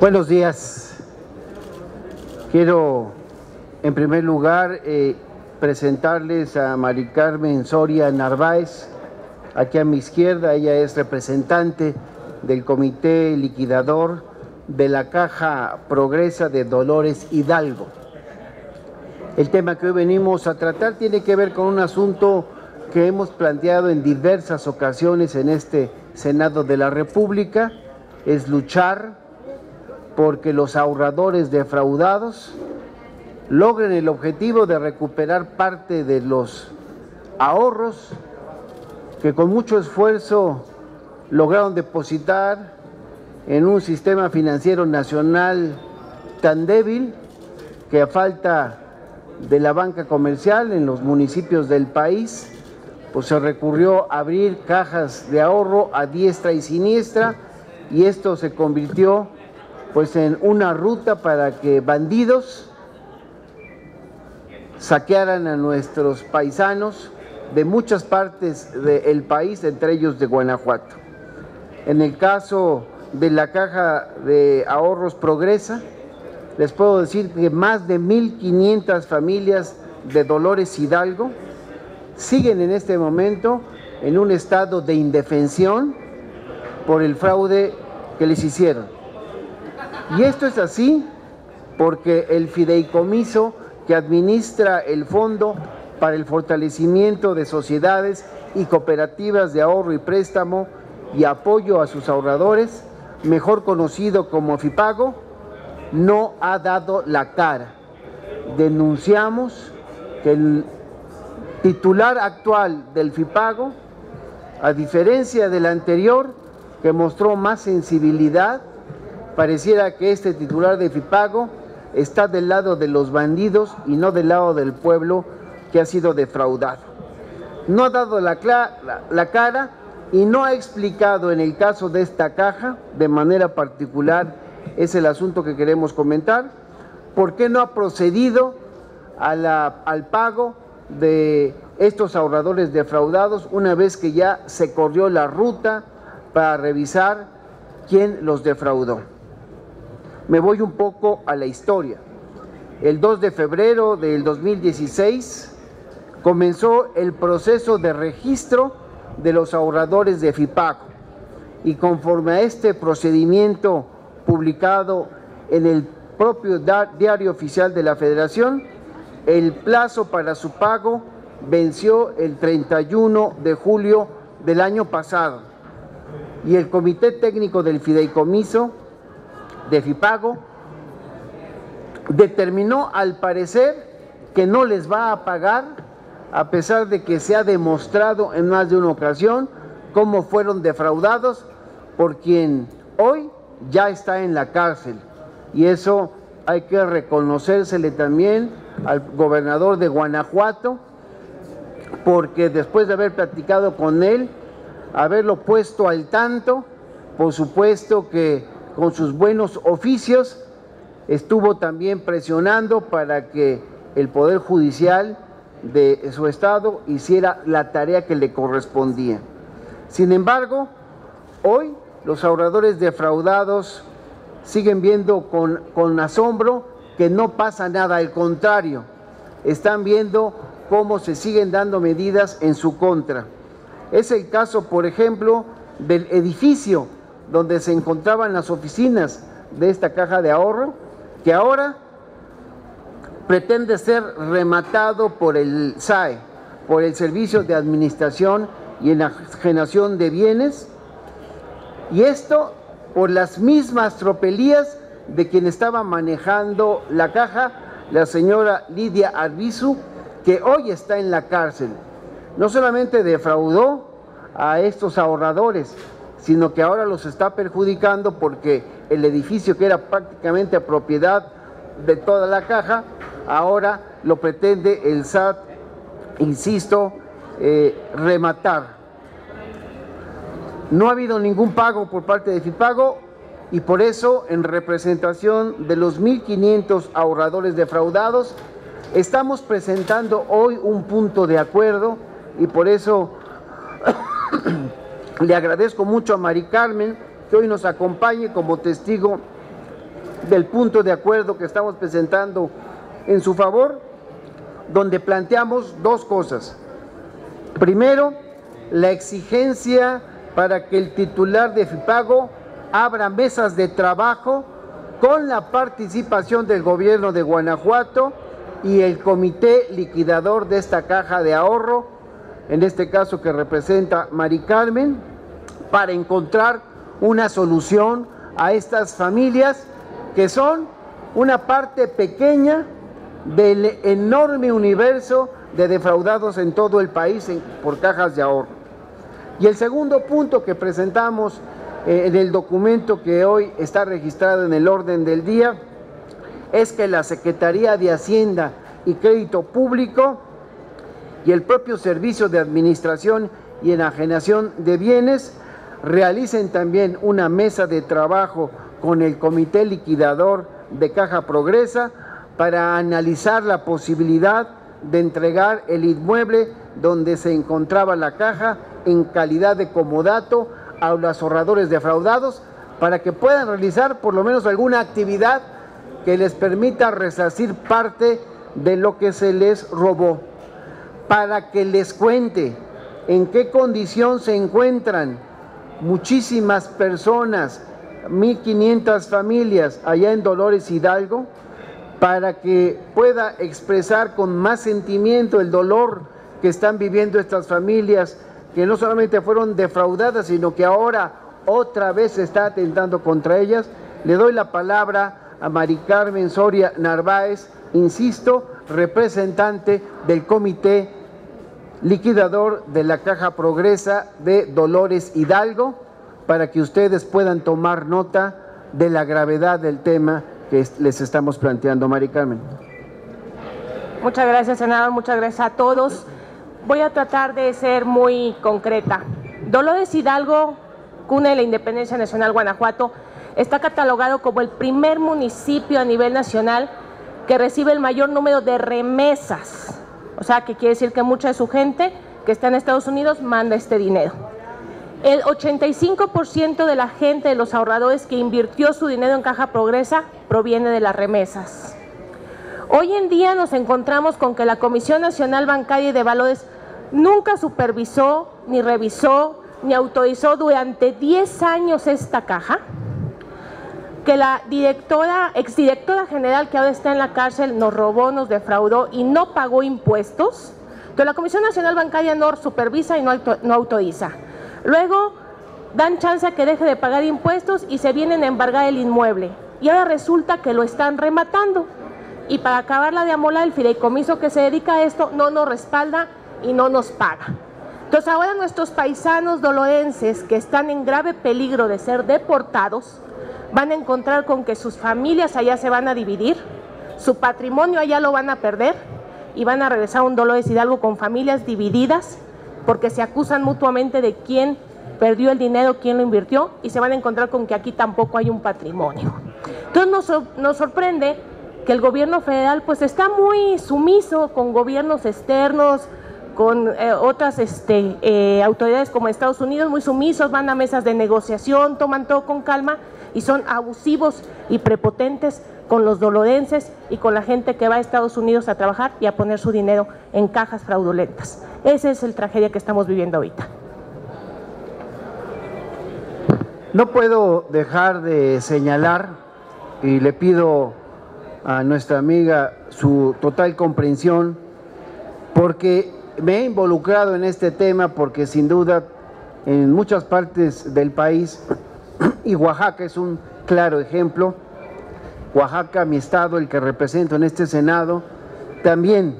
Buenos días. Quiero, en primer lugar, eh, presentarles a Mari Carmen Soria Narváez, aquí a mi izquierda. Ella es representante del Comité Liquidador de la Caja Progresa de Dolores Hidalgo. El tema que hoy venimos a tratar tiene que ver con un asunto que hemos planteado en diversas ocasiones en este Senado de la República, es luchar porque los ahorradores defraudados logren el objetivo de recuperar parte de los ahorros que con mucho esfuerzo lograron depositar en un sistema financiero nacional tan débil que a falta de la banca comercial en los municipios del país, pues se recurrió a abrir cajas de ahorro a diestra y siniestra y esto se convirtió pues en una ruta para que bandidos saquearan a nuestros paisanos de muchas partes del país, entre ellos de Guanajuato. En el caso de la caja de ahorros Progresa, les puedo decir que más de 1.500 familias de Dolores Hidalgo siguen en este momento en un estado de indefensión por el fraude que les hicieron. Y esto es así porque el fideicomiso que administra el Fondo para el Fortalecimiento de Sociedades y Cooperativas de Ahorro y Préstamo y Apoyo a sus Ahorradores, mejor conocido como FIPAGO, no ha dado la cara. Denunciamos que el titular actual del FIPAGO, a diferencia del anterior, que mostró más sensibilidad, pareciera que este titular de FIPAGO está del lado de los bandidos y no del lado del pueblo que ha sido defraudado. No ha dado la, la, cara y no ha explicado en el caso de esta caja, de manera particular, es el asunto que queremos comentar, por qué no ha procedido al pago de estos ahorradores defraudados una vez que ya se corrió la ruta para revisar quién los defraudó me voy un poco a la historia. El 2 de febrero del 2016 comenzó el proceso de registro de los ahorradores de FIPACO y conforme a este procedimiento publicado en el propio diario oficial de la Federación, el plazo para su pago venció el 31 de julio del año pasado y el Comité Técnico del Fideicomiso de FIPAGO determinó al parecer que no les va a pagar a pesar de que se ha demostrado en más de una ocasión cómo fueron defraudados por quien hoy ya está en la cárcel. Y eso hay que reconocérsele también al gobernador de Guanajuato, porque después de haber platicado con él, haberlo puesto al tanto, por supuesto que con sus buenos oficios, estuvo también presionando para que el Poder Judicial de su estado hiciera la tarea que le correspondía. Sin embargo, hoy los ahorradores defraudados siguen viendo con, con asombro que no pasa nada, al contrario, están viendo cómo se siguen dando medidas en su contra. Es el caso, por ejemplo, del edificio donde se encontraban las oficinas de esta caja de ahorro, que ahora pretende ser rematado por el SAE, por el Servicio de Administración y Enajenación de Bienes, y esto por las mismas tropelías de quien estaba manejando la caja, la señora Lidia Arbizu, que hoy está en la cárcel. No solamente defraudó a estos ahorradores, sino que ahora los está perjudicando porque el edificio que era prácticamente propiedad de toda la caja, ahora lo pretende el SAT, insisto, eh, rematar. No ha habido ningún pago por parte de FIPAGO y por eso, en representación de los 1.500 ahorradores defraudados, estamos presentando hoy un punto de acuerdo y por eso le agradezco mucho a Mari Carmen que hoy nos acompañe como testigo del punto de acuerdo que estamos presentando en su favor, donde planteamos dos cosas. Primero, la exigencia para que el titular de FIPAGO abra mesas de trabajo con la participación del gobierno de Guanajuato y el comité liquidador de esta caja de ahorro, en este caso que representa Mari Carmen, para encontrar una solución a estas familias que son una parte pequeña del enorme universo de defraudados en todo el país por cajas de ahorro. Y el segundo punto que presentamos eh, en el documento que hoy está registrado en el orden del día es que la Secretaría de Hacienda y Crédito Público y el propio Servicio de Administración y Enajenación de Bienes realicen también una mesa de trabajo con el Comité Liquidador de Caja Progresa para analizar la posibilidad de entregar el inmueble donde se encontraba la caja en calidad de comodato a los ahorradores defraudados para que puedan realizar por lo menos alguna actividad que les permita resarcir parte de lo que se les robó, para que les cuente en qué condición se encuentran muchísimas personas, 1.500 familias allá en Dolores Hidalgo, para que pueda expresar con más sentimiento el dolor que están viviendo estas familias, que no solamente fueron defraudadas, sino que ahora otra vez se está atentando contra ellas. Le doy la palabra a Mari Carmen Soria Narváez, insisto, representante del comité liquidador de la Caja Progresa de Dolores Hidalgo, para que ustedes puedan tomar nota de la gravedad del tema que les estamos planteando, Mari Carmen. Muchas gracias, senador. Muchas gracias a todos. Voy a tratar de ser muy concreta. Dolores Hidalgo, cuna de la Independencia Nacional Guanajuato, está catalogado como el primer municipio a nivel nacional que recibe el mayor número de remesas. O sea, que quiere decir que mucha de su gente que está en Estados Unidos manda este dinero. El 85% de la gente, de los ahorradores que invirtió su dinero en Caja Progresa, proviene de las remesas. Hoy en día nos encontramos con que la Comisión Nacional Bancaria y de Valores nunca supervisó, ni revisó, ni autorizó durante 10 años esta caja, que la directora, exdirectora general que ahora está en la cárcel nos robó, nos defraudó y no pagó impuestos. Entonces la Comisión Nacional Bancaria no supervisa y no, no autoriza. Luego dan chance a que deje de pagar impuestos y se vienen a embargar el inmueble. Y ahora resulta que lo están rematando. Y para acabarla de amolar, el fideicomiso que se dedica a esto no nos respalda y no nos paga. Entonces ahora nuestros paisanos dolorenses que están en grave peligro de ser deportados van a encontrar con que sus familias allá se van a dividir, su patrimonio allá lo van a perder y van a regresar a un Dolores Hidalgo con familias divididas porque se acusan mutuamente de quién perdió el dinero, quién lo invirtió y se van a encontrar con que aquí tampoco hay un patrimonio. Entonces nos, sorprende que el gobierno federal pues está muy sumiso con gobiernos externos, con eh, otras este, eh, autoridades como Estados Unidos, muy sumisos, van a mesas de negociación, toman todo con calma y son abusivos y prepotentes con los dolorenses y con la gente que va a Estados Unidos a trabajar y a poner su dinero en cajas fraudulentas. Esa es el tragedia que estamos viviendo ahorita. No puedo dejar de señalar y le pido a nuestra amiga su total comprensión porque me he involucrado en este tema porque sin duda en muchas partes del país y Oaxaca es un claro ejemplo Oaxaca, mi estado, el que represento en este Senado, también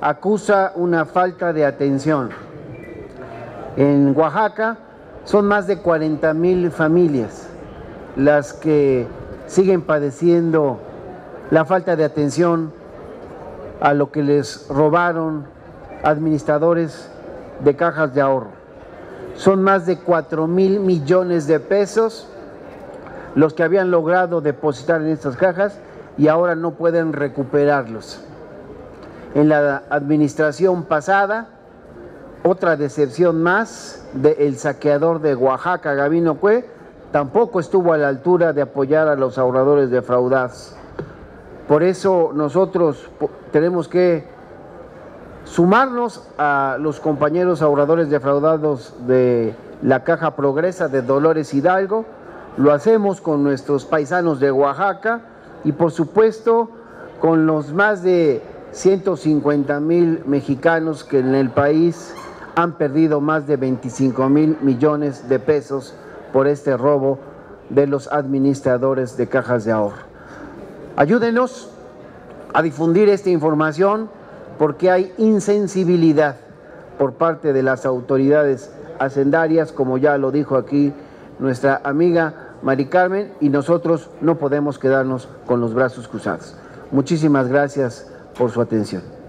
acusa una falta de atención. En Oaxaca son más de 40 mil familias las que siguen padeciendo la falta de atención a lo que les robaron administradores de cajas de ahorro. Son más de 4 mil millones de pesos los que habían logrado depositar en estas cajas y ahora no pueden recuperarlos. En la administración pasada, otra decepción más del saqueador de Oaxaca, Gabino Cue, tampoco estuvo a la altura de apoyar a los ahorradores defraudados. Por eso nosotros tenemos que sumarnos a los compañeros ahorradores defraudados de la Caja Progresa de Dolores Hidalgo, lo hacemos con nuestros paisanos de Oaxaca y por supuesto con los más de 150 mil mexicanos que en el país han perdido más de 25 mil millones de pesos por este robo de los administradores de cajas de ahorro. Ayúdenos a difundir esta información porque hay insensibilidad por parte de las autoridades hacendarias, como ya lo dijo aquí nuestra amiga Mari Carmen, y nosotros no podemos quedarnos con los brazos cruzados. Muchísimas gracias por su atención.